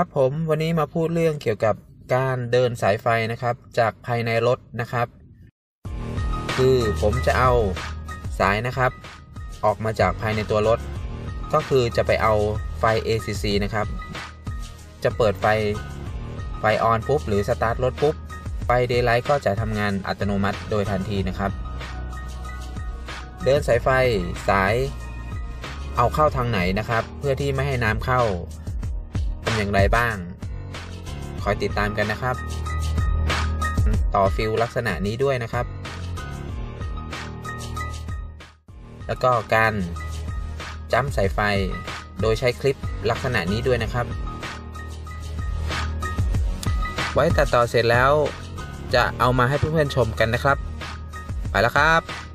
ครับผมวันนี้มาพูดเรื่องเกี่ยวกับการเดินสายไฟนะครับ จากภายในรถนะครับ คือผมจะเอาสายนะครับ ออกมาจากภายในตัวรถ ก็คือจะไปเอาไฟ ACC นะครับ จะเปิดไฟไฟออนปุ๊บหรือสตาร์ทรถปุ๊บไฟ Daylight ก็จะทำงานอัตโนมัติโดยทันทีนะครับ เดินสายไฟสายเอาเข้าทางไหนนะครับ เพื่อที่ไม่ให้น้ำเข้า อย่างไรบ้าง คอยติดตามกันนะครับ ต่อฟิลลักษณะนี้ด้วยนะครับ แล้วก็การจ้ำสายไฟโดยใช้คลิปลักษณะนี้ด้วยนะครับ ไว้ตัดต่อเสร็จแล้วจะเอามาให้เพื่อนๆชมกันนะครับ ไปแล้วครับ